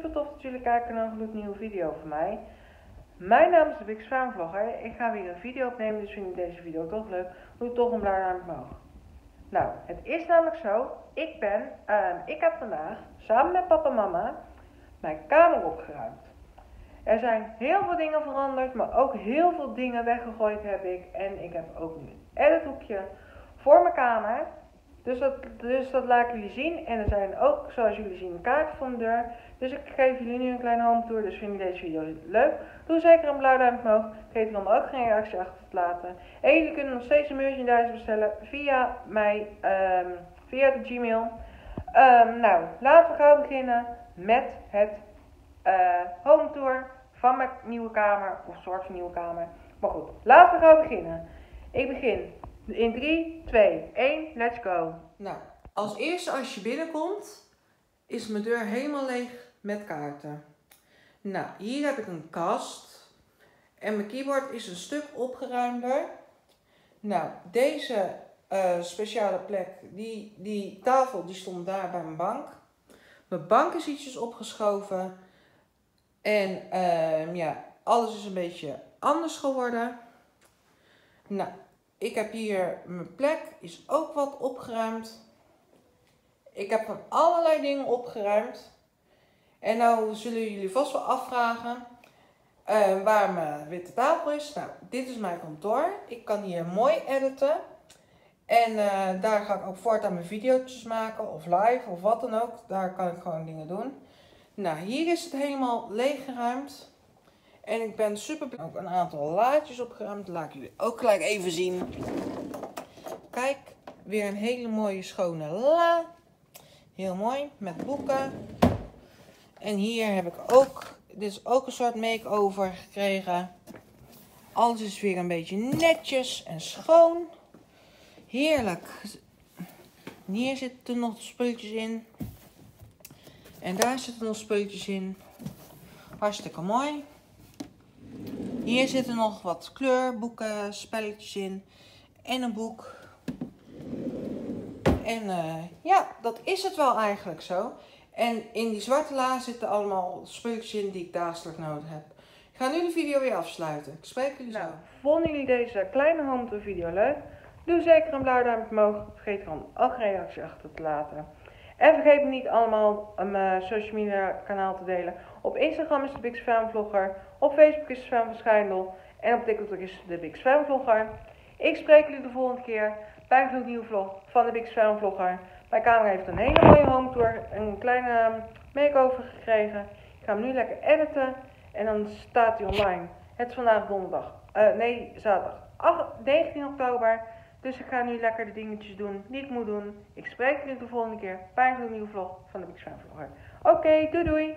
super tof dat jullie kijken naar een gloednieuwe video van mij. Mijn naam is Swan Vlogger. Ik ga weer een video opnemen, dus vind ik deze video toch leuk. Doe toch een blauw duimpje omhoog. Nou, het is namelijk zo. Ik ben, uh, ik heb vandaag samen met papa en mama mijn kamer opgeruimd. Er zijn heel veel dingen veranderd, maar ook heel veel dingen weggegooid heb ik. En ik heb ook nu een edithoekje voor mijn kamer. Dus dat, dus dat laat ik jullie zien. En er zijn ook, zoals jullie zien, kaarten van de deur. Dus ik geef jullie nu een kleine home tour. Dus vind je deze video leuk? Doe zeker een blauw duimpje omhoog. Vergeet dan ook geen reactie achter te laten. En jullie kunnen nog steeds een merchandise bestellen via mij, um, via de Gmail. Um, nou, laten we gauw beginnen met het uh, home tour van mijn nieuwe kamer. Of soort van nieuwe kamer. Maar goed, laten we gauw beginnen. Ik begin in 3, 2, 1, let's go. Nou, als eerste als je binnenkomt, is mijn deur helemaal leeg met kaarten. Nou, hier heb ik een kast. En mijn keyboard is een stuk opgeruimder. Nou, deze uh, speciale plek, die, die tafel, die stond daar bij mijn bank. Mijn bank is ietsjes opgeschoven. En uh, ja, alles is een beetje anders geworden. Nou, ik heb hier mijn plek, is ook wat opgeruimd. Ik heb van allerlei dingen opgeruimd. En nou zullen jullie vast wel afvragen uh, waar mijn witte tafel is. Nou, dit is mijn kantoor. Ik kan hier mooi editen. En uh, daar ga ik ook voortaan mijn video's maken of live of wat dan ook. Daar kan ik gewoon dingen doen. Nou, hier is het helemaal leeggeruimd. En ik ben super blij. Ook een aantal laadjes opgeruimd. Laat ik jullie ook gelijk even zien. Kijk, weer een hele mooie schone la. Heel mooi, met boeken. En hier heb ik ook, dit is ook een soort make-over gekregen. Alles is weer een beetje netjes en schoon. Heerlijk. Hier zitten nog spulletjes in. En daar zitten nog spulletjes in. Hartstikke mooi. Hier zitten nog wat kleurboeken, spelletjes in en een boek. En uh, ja, dat is het wel eigenlijk zo. En in die zwarte la zitten allemaal spulletjes in die ik dagelijks nodig heb. Ik ga nu de video weer afsluiten. Ik spreek jullie nou, zo. Vonden jullie deze kleine home tour video leuk? Doe zeker een blauw duimpje omhoog. Vergeet dan ook geen reactie achter te laten. En vergeet niet allemaal mijn social media kanaal te delen. Op Instagram is de Big Fan Vlogger. Op Facebook is Sven Verschijndel. En op TikTok is de Big Sven Vlogger. Ik spreek jullie de volgende keer bij een gloednieuwe vlog van de Big Sven Vlogger. Mijn camera heeft een hele mooie home tour. Een kleine ehm, make-over gekregen. Ik ga hem nu lekker editen. En dan staat hij online. Het is vandaag donderdag. Uh, nee, zaterdag 8, 19 oktober. Dus ik ga nu lekker de dingetjes doen die ik moet doen. Ik spreek jullie de volgende keer bij een nieuwe vlog van de Big Vlogger. Oké, doei doei!